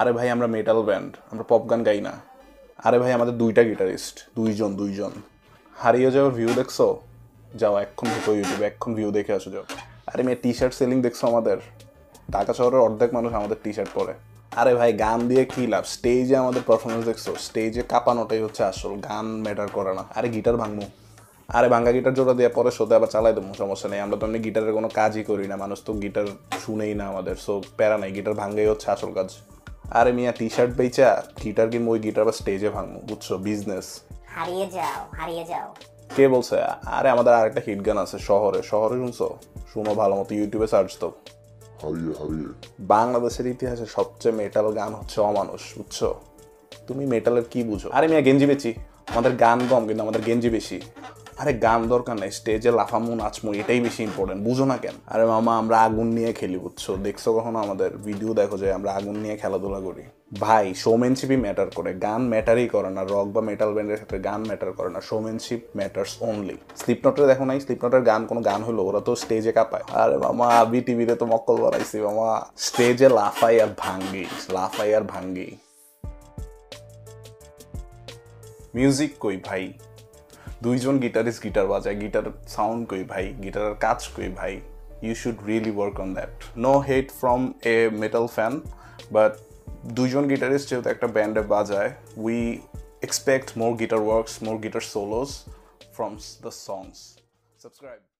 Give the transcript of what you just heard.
আরে ভাই, আমরা মেটাল ব্যান্ড আমরা পপ গান গাই না। আরে ভাই, আমাদের দুইটা গিটারিস্ট দুইজন দুইজন। হারিয়ে যাওয়ার ভিউ দেখছ? যাও এক্ষণ ঢুকো ইউটিউবে এক্ষণ ভিউ দেখে আসো, যাও। আরে মেয়ে টি শার্ট সেলিং দেখছ আমাদের? ঢাকা শহরের অর্ধেক মানুষ আমাদের টি শার্ট পরে। আরে ভাই, গান দিয়ে কী লাভ? স্টেজে আমাদের পারফরমেন্স দেখছ? স্টেজে কাঁপানোটাই হচ্ছে আসল, গান ম্যাটার করে না। আরে গিটার ভাঙমু। আরে ভাঙ্গা গিটার জোড়া দিয়ে পরে শোতে আবার চালাই দেবো, সমস্যা নেই। আমরা তো এমনি গিটারের কোনো কাজই করি না। মানুষ তো গিটার শুনেই না আমাদের সো প্যারা নাই। গিটার ভাঙ্গাই হচ্ছে আসল কাজ। আরে মিয়া টি শার্ট বেচা গিটার কিনবো ওই গিটার বা স্টেজে ভাঙবো বুঝছ? বিজনেস হারিয়ে যাও হারিয়ে যাও। কে বলছে? আরে আমাদের আরেকটা হিট গান আছে শহরে। শহরে শুনছো? শুনো ভালো মতো ইউটিউবে সার্চ তো হারিয়ে হারিয়ে। বাংলাদেশের ইতিহাসে সবচেয়ে মেটাল গান হচ্ছে অমানুষ বুঝছ? তুমি মেটালের কি বুঝো? আরে মিয়া গেঞ্জি বেচি। আমাদের গান কম কিন্তু আমাদের গেঞ্জি বেশি। আরে গান দরকার নাই স্টেজে লাফামু নাচমু এটাই বেশি ইম্পর্টেন্ট বুঝো না কেন? আরে মামা আমরা আগুন নিয়ে খেলি বুঝছ? দেখছ কখনো আমাদের ভিডিও দেখো যে আমরা আগুন নিয়ে খেলাধুলা করি? ভাই শোম্যানশিপই ম্যাটার করে গান ম্যাটারই করে না রক বা মেটাল ব্যান্ডের ক্ষেত্রে গান ম্যাটার করে না শোম্যানশিপ ম্যাটার্স অনলি স্লিপনটের দেখো নাই? স্লিপনটের গান কোনো গান হলো ওরা তো স্টেজে কাঁপায়। আরে মামা আবি টিভিতে তো মক্কল বানাইছি মামা। স্টেজে লাফাই আর ভাঙ্গি লাফাই আর ভাঙ্গি। মিউজিক কই ভাই? দুইজন গিটারিস্ট গিটার বাজায় গিটার সাউন্ড কই ভাই গিটারের কাজ কই ভাই? You should really work on that no hate from a metal fan but দুইজন গিটারিস্ট যেহেতু একটা ব্যান্ডে বাজায় we expect more guitar works more guitar solos from the songs subscribe